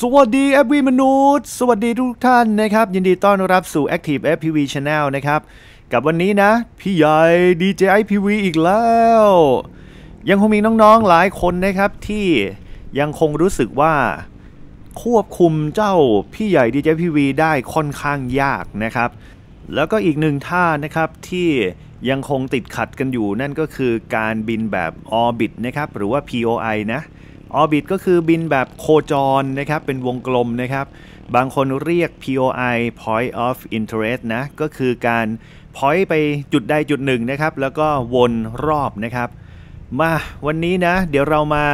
สวัสดีแอปวีมนุษย์ สวัสดีทุกท่านนะครับ ยินดีต้อนรับสู่ Active FPV Channel นะครับ กับวันนี้นะ พี่ใหญ่ DJ IPV อีกแล้ว ยังคงมีน้องๆหลายคนนะครับที่ยังคงรู้สึกว่าควบคุมเจ้าพี่ใหญ่ DJ IPV ได้ค่อนข้างยากนะครับ แล้วก็อีกหนึ่งท่านะครับที่ยังคงติดขัดกันอยู่นั่นก็คือการบินแบบ Orbit นะครับหรือว่า POI นะ Orbit ก็คือบินแบบโคจรนะครับ เป็นวงกลมนะครับ บางคนเรียก POI Point of Interest นะ ก็คือการ point ไปจุดใดจุดหนึ่งนะครับ แล้วก็วนรอบนะครับ มาวันนี้นะ เดี๋ยวเรามา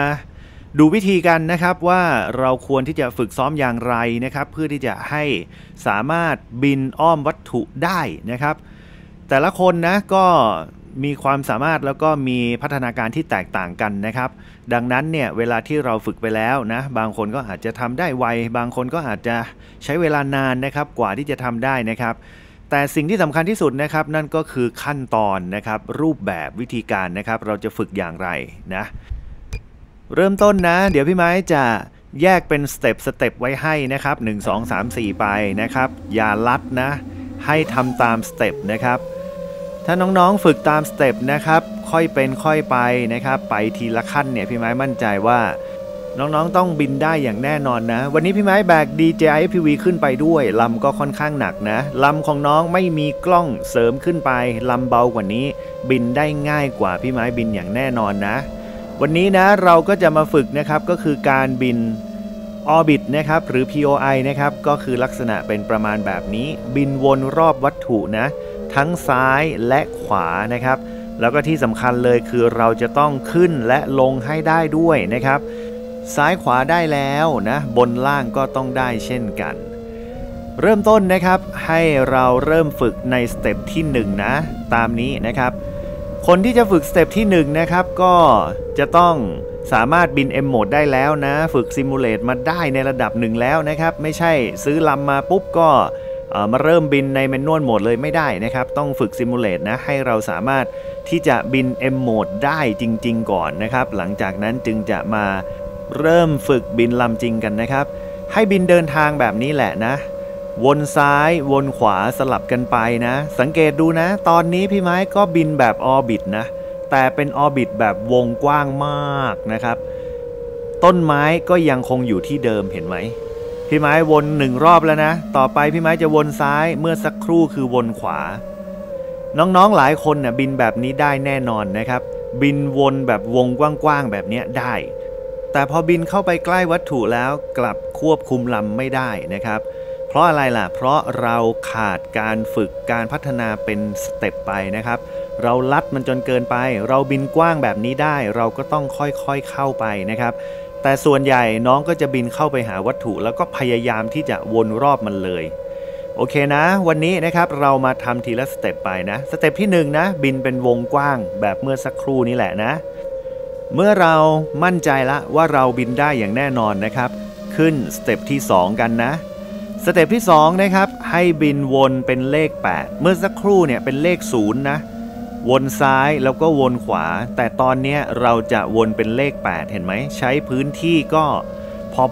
ดูวิธีกันนะครับว่าเราควรที่จะฝึกซ้อมอย่างไรนะครับ เพื่อที่จะให้สามารถบินอ้อมวัตถุได้นะครับ แต่ละคนนะก็ มีความสามารถแล้วก็มีพัฒนาการที่แตกต่างกันนะครับ ดังนั้นเนี่ยเวลาที่เราฝึกไปแล้วนะบางคนก็อาจจะทำได้ไว บางคนก็อาจจะใช้เวลานานนะครับกว่าที่จะทำได้นะครับ แต่สิ่งที่สำคัญที่สุดนะครับ นั่นก็คือขั้นตอนนะครับรูปแบบวิธีการนะครับ เราจะฝึกอย่างไรนะเริ่มต้นนะ เดี๋ยวพี่ไม้จะแยกเป็นสเต็ปสเต็ปไว้ให้นะครับ 1 2 3 4 ไปนะครับ อย่าลัดนะ ให้ทำตามสเต็ปนะครับ ถ้าน้องๆฝึกตามสเต็ปนะครับ ค่อยเป็นค่อยไปนะครับ ไปทีละขั้นเนี่ยพี่ไม้มั่นใจว่าน้องๆ ต้องบินได้อย่างแน่นอนนะ วันนี้พี่ไม้แบก DJI FPV ขึ้นไปด้วยลำก็ค่อนข้างหนักนะลำของน้องไม่มีกล้องเสริมขึ้นไปลำเบากว่านี้ บินได้ง่ายกว่าพี่ไม้บินอย่างแน่นอนนะ วันนี้นะเราก็จะมาฝึกนะครับก็คือการบิน Orbit นะครับหรือ POI นะครับก็คือลักษณะเป็นประมาณแบบนี้ บินวนรอบวัตถุนะ ทั้งซ้ายและขวานะครับ แล้วก็ที่สำคัญเลยคือเราจะต้องขึ้นและลงให้ได้ด้วยนะครับ ซ้ายขวาได้แล้วนะ บนล่างก็ต้องได้เช่นกัน เริ่มต้นนะครับให้เราเริ่มฝึกใน step ที่1นะตามนี้นะครับ คนที่จะฝึก step ที่1นะครับก็จะต้องสามารถบิน M mode ได้แล้วนะ ฝึก simulate มาได้ในระดับหนึ่งแล้วนะครับ ไม่ใช่ซื้อลำมาปุ๊บก็ มาเริ่มบินใน manual mode เลยไม่ได้นะครับ ต้องฝึก simulate นะ ให้เราสามารถที่จะบิน M mode ได้จริง ๆ ก่อนนะครับ หลังจากนั้นจึงจะมาเริ่มฝึกบินลำจริงกันนะครับ ให้บินเดินทางแบบนี้แหละนะ วนซ้ายวนขวาสลับกันไปนะ สังเกตดูนะ ตอนนี้พี่ไม้ก็บินแบบ orbit นะ แต่เป็น orbit แบบวงกว้างมากนะครับ ต้นไม้ก็ยังคงอยู่ที่เดิมเห็นไหม พี่ไม้วนหนึ่งรอบแล้วนะ ต่อไปพี่ไม้จะวนซ้ายเมื่อสักครู่คือวนขวา น้องๆหลายคนน่ะบินแบบนี้ได้แน่นอนนะครับ บินวนแบบวงกว้างๆแบบนี้ได้ แต่พอบินเข้าไปใกล้วัตถุแล้วกลับควบคุมลำไม่ได้นะครับ เพราะอะไรล่ะ เพราะเราขาดการฝึกการพัฒนาเป็น step ไปนะครับ เราลัดมันจนเกินไป เราบินกว้างแบบนี้ได้ เราก็ต้องค่อยๆเข้าไปนะครับ แต่ส่วนใหญ่น้องก็จะบินเข้าไปหาวัตถุ แล้วก็พยายามที่จะวนรอบมันเลย โอเคนะ วันนี้นะครับเรามาทำทีละสเต็ปไปนะ สเต็ปที่1นะบินเป็นวงกว้างแบบเมื่อสักครู่นี้แหละนะ เมื่อเรามั่นใจละว่าเราบินได้อย่างแน่นอนนะครับ ขึ้นสเต็ปที่ 2 กันนะสเต็ปที่2นะครับให้บินวนเป็นเลข 8 เมื่อสักครู่เนี่ยเป็นเลข0นะ วนซ้ายแล้วก็วนขวา แต่ตอนนี้เราจะวนเป็นเลข 8 เห็นไหม ใช้พื้นที่ก็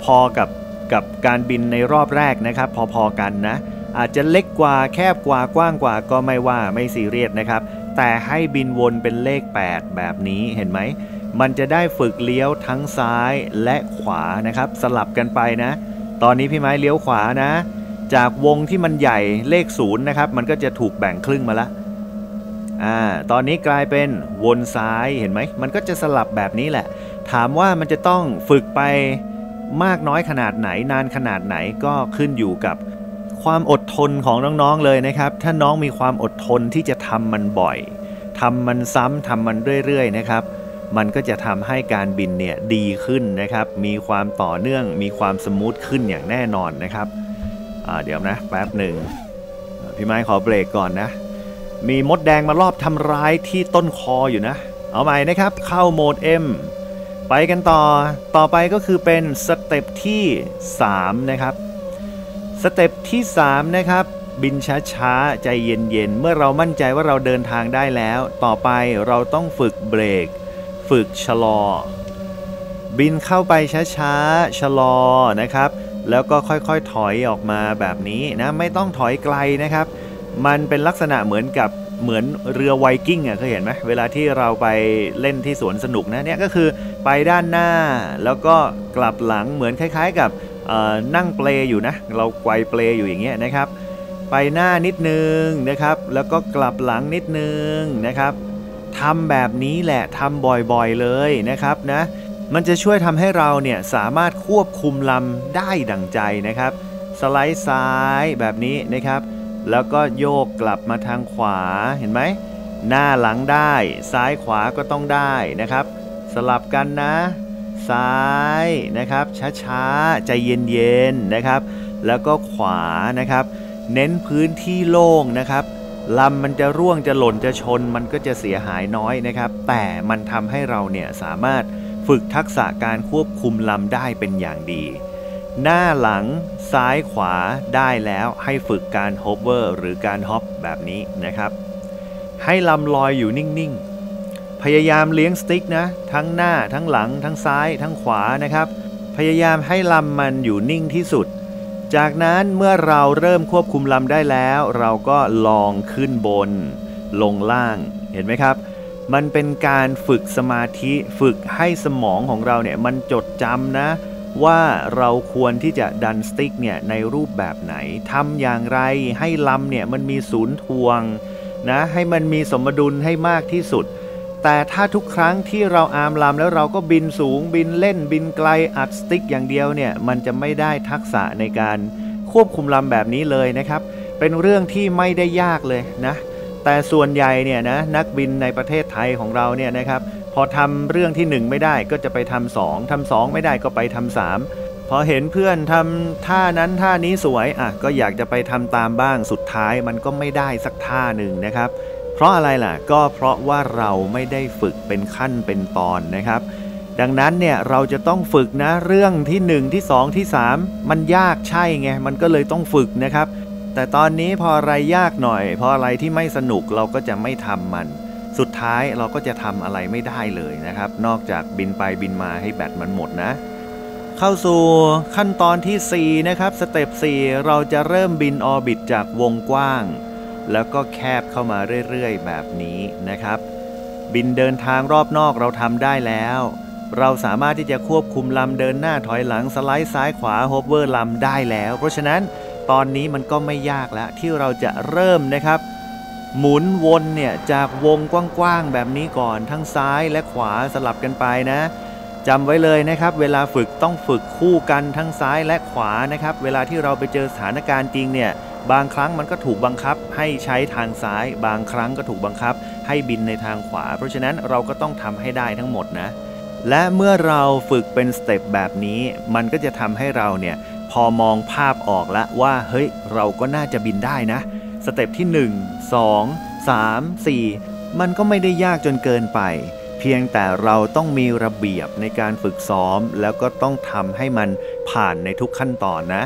พอๆกับกับการบินในรอบแรกนะครับ พอๆกันนะ อาจจะเล็กกว่าแคบกว่ากว้างกว่าก็ไม่ว่าไม่ซีเรียสนะครับ แต่ให้บินวนเป็นเลข 8 แบบนี้เห็นไหม มันจะได้ฝึกเลี้ยวทั้งซ้ายและขวานะครับ สลับกันไปนะ ตอนนี้พี่ไม้เลี้ยวขวานะ จากวงที่มันใหญ่เลขศูนย์นะครับ มันก็จะถูกแบ่งครึ่งมาละ อ่าตอนนี้กลายเป็นวนซ้ายเห็นไหมมันก็จะสลับแบบนี้แหละ ถามว่ามันจะต้องฝึกไปมากน้อยขนาดไหนนานขนาดไหนก็ขึ้นอยู่กับความอดทนของน้องๆเลยนะครับ ถ้าน้องมีความอดทนที่จะทำมันบ่อยทำมันซ้ำทำมันเรื่อยๆนะครับ มันก็จะทำให้การบินเนี่ยดีขึ้นนะครับ มีความต่อเนื่อง มีความสมูทขึ้นอย่างแน่นอนนะครับเดี๋ยวนะแป๊บหนึ่งพี่ไม้ขอเบรกก่อนนะ มีมดแดงมาลอบทำร้ายที่ต้นคออยู่นะ เอาใหม่นะครับ เข้าโหมด M ไปกันต่อ ต่อไปก็คือเป็นสเต็ปที่ 3 นะครับ สเต็ปที่ 3 นะครับ บินช้าๆ ใจเย็นๆ เมื่อเรามั่นใจว่าเราเดินทางได้แล้ว ต่อไปเราต้องฝึกเบรก ฝึกชะลอ บินเข้าไปช้าๆ ชะลอนะครับ แล้วก็ค่อยๆ ถอยออกมาแบบนี้นะ ไม่ต้องถอยไกลนะครับ มันเป็นลักษณะเหมือนกับเหมือนเรือไวกิ้งอะเคยเห็นไหมเวลาที่เราไปเล่นที่สวนสนุกนะเนี่ยก็คือไปด้านหน้า แล้วก็กลับหลังเหมือนคล้ายๆ กับนั่งเปลอยู่นะ เราไกวเปลอยู่อย่างเงี้ยนะครับ ไปหน้านิดนึงนะครับ แล้วก็กลับหลังนิดนึงนะครับทำแบบนี้แหละทำบ่อยๆเลยนะครับนะมันจะช่วยทำให้เราเนี่ยสามารถควบคุมลำได้ดั่งใจนะครับ สไลด์ซ้ายแบบนี้นะครับ แล้วก็โยกกลับมาทางขวาเห็นไหม หน้าหลังได้ ซ้ายขวาก็ต้องได้นะครับ สลับกันนะ ซ้ายนะครับ ช้าๆ ใจเย็นๆนะครับ แล้วก็ขวานะครับ เน้นพื้นที่โล่งนะครับลำมันจะร่วงจะหล่นจะชน มันก็จะเสียหายน้อยนะครับ แต่มันทำให้เราเนี่ยสามารถฝึกทักษะการควบคุมลำได้เป็นอย่างดี หน้าหลังซ้ายขวาได้แล้วให้ฝึกการโฮเวอร์หรือการฮอปแบบนี้นะครับ ให้ลำลอยอยู่นิ่งๆ พยายามเลี้ยงสติ๊กนะ ทั้งหน้าทั้งหลัง ทั้งซ้ายทั้งขวานะครับ พยายามให้ลำมันอยู่นิ่งที่สุด จากนั้นเมื่อเราเริ่มควบคุมลำได้แล้ว เราก็ลองขึ้นบน ลงล่างเห็นไหมครับมันเป็นการฝึกสมาธิฝึกให้สมองของเราเนี่ยมันจดจำนะ ว่าเราควรที่จะดันสติ๊กเนี่ยในรูปแบบไหนทำอย่างไรให้ลำเนี่ยมันมีศูนย์ทวงนะให้มันมีสมดุลให้มากที่สุด แต่ถ้าทุกครั้งที่เราอาร์มลำแล้วเราก็บินสูงบินเล่นบินไกลอัดสติ๊กอย่างเดียวเนี่ยมันจะไม่ได้ทักษะในการควบคุมลำแบบนี้เลยนะครับ เป็นเรื่องที่ไม่ได้ยากเลยนะแต่ส่วนใหญ่เนี่ยนะนักบินในประเทศไทยของเราเนี่ยนะครับ พอทำเรื่องที่ 1 ไม่ได้ก็จะไปทำสองทำสองไม่ได้ก็ไปทำสามพอเห็นเพื่อนทำท่านั้นท่านี้สวยอะก็อยากจะไปทำตามบ้างสุดท้ายมันก็ไม่ได้สักท่าหนึ่งนะครับ เพราะอะไรล่ะก็เพราะว่าเราไม่ได้ฝึกเป็นขั้นเป็นตอนนะครับ ดังนั้นเนี่ยเราจะต้องฝึกนะเรื่องที่ 1 ที่ 2 ที่ 3 มันยากใช่ไหมมันก็เลยต้องฝึกนะครับ แต่ตอนนี้พออะไรยากหน่อย พออะไรที่ไม่สนุกเราก็จะไม่ทำมัน สุดท้ายเราก็จะทำอะไรไม่ได้เลยนะครับ นอกจากบินไปบินมาให้แบตมันหมดนะ เข้าสู่ขั้นตอนที่ 4 นะครับ สเต็ป 4 เราจะเริ่มบิน orbit จากวงกว้าง แล้วก็แคบเข้ามาเรื่อยๆ แบบนี้นะครับ บินเดินทางรอบนอกเราทำได้แล้วเราสามารถที่จะควบคุมลำเดินหน้าถอยหลังสไลด์ซ้ายขวาโฮเวอร์ลำได้แล้ว เพราะฉะนั้นตอนนี้มันก็ไม่ยากแล้วที่เราจะเริ่มนะครับ หมุนวนเนี่ยจากวงกว้างๆแบบนี้ก่อนทั้งซ้ายและขวาสลับกันไปนะจำไว้เลยนะครับ เวลาฝึกต้องฝึกคู่กันทั้งซ้ายและขวานะครับ เวลาที่เราไปเจอสถานการณ์จริงเนี่ยบางครั้งมันก็ถูกบังคับ ให้ใช้ทางซ้าย บางครั้งก็ถูกบังคับ ให้บินในทางขวา เพราะฉะนั้นเราก็ต้องทำให้ได้ทั้งหมดนะและเมื่อเราฝึกเป็นสเต็ปแบบนี้ มันก็จะทำให้เราเนี่ยพอมองภาพออกแล้วว่าเฮ้ยเราก็น่าจะบินได้นะ สเต็ปที่ 1 2 3 4 มันก็ไม่ได้ยากจนเกินไป เพียงแต่เราต้องมีระเบียบในการฝึกซ้อม แล้วก็ต้องทำให้มันผ่านในทุกขั้นตอนนะ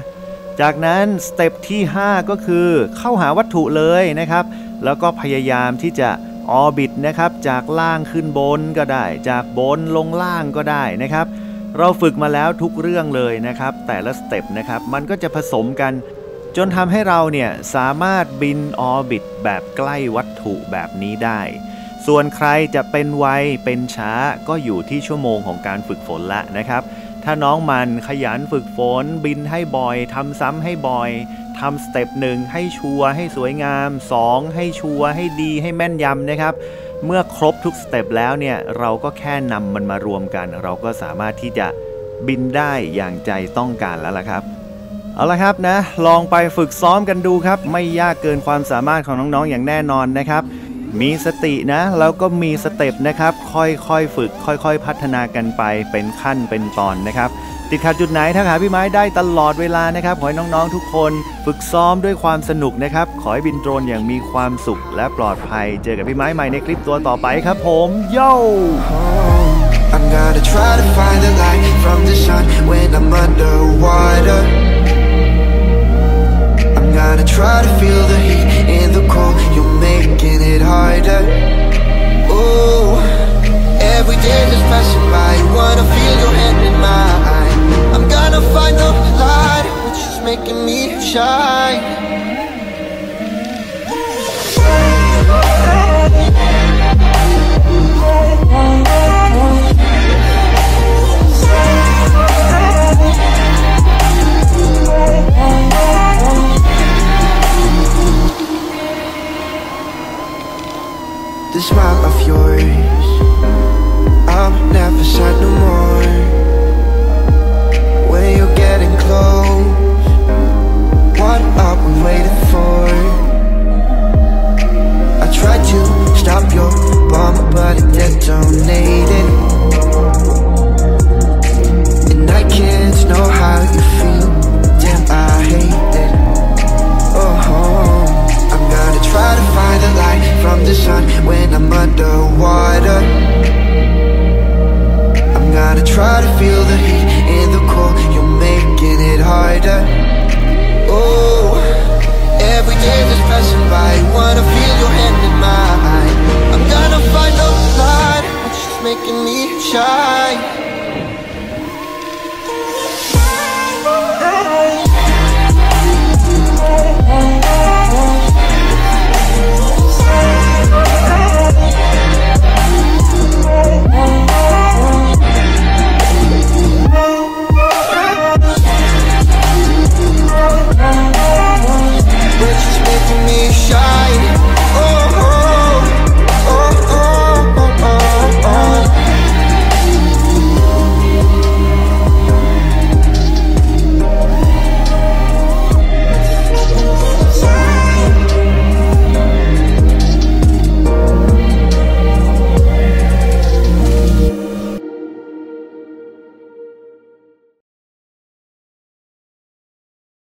จากนั้นสเต็ปที่ 5 ก็คือเข้าหาวัตถุเลยนะครับ แล้วก็พยายามที่จะ orbit นะครับ จากล่างขึ้นบนก็ได้ จากบนลงล่างก็ได้นะครับ เราฝึกมาแล้วทุกเรื่องเลยนะครับ แต่ละสเต็ปนะครับ มันก็จะผสมกัน จนทำให้เราเนี่ยสามารถบิน orbit แบบใกล้วัตถุแบบนี้ได้ ส่วนใครจะเป็นไวเป็นช้าก็อยู่ที่ชั่วโมงของการฝึกฝนละนะครับ ถ้าน้องมันขยันฝึกฝน บินให้บ่อยทำซ้ำให้บ่อยทำสเต็ปหนึ่งให้ชัวร์ให้สวยงาม 2 ให้ชัวร์ให้ดีให้แม่นยำนะครับ เมื่อครบทุกสเต็ปแล้วเนี่ยเราก็แค่นำมันมารวมกัน เราก็สามารถที่จะบินได้อย่างใจต้องการแล้วล่ะครับ เอาละครับนะลองไปฝึกซ้อมกันดูครับ ไม่ยากเกินความสามารถของน้องๆอย่างแน่นอนนะครับ มีสตินะ แล้วก็มีสเต็ปนะครับ ค่อยๆฝึก ค่อยๆ พัฒนากันไปเป็นขั้นเป็นตอนนะครับ ติดขัดจุดไหนทักหาพี่ไม้ได้ตลอดเวลานะครับขอให้น้องๆทุกคนฝึกซ้อมด้วยความสนุกนะครับ ขอให้บินโดรนอย่างมีความสุขและปลอดภัย เจอกับพี่ไม้ใหม่ในคลิปตัวต่อไปครับ ผมโย่ I'm gonna try to find the light from the sun when I'm underwater try to feel the heat in the cold. You're making it harder. Oh, every day that's passing by Wanna feel your hand in mine I'm gonna find the light Which is making me shine.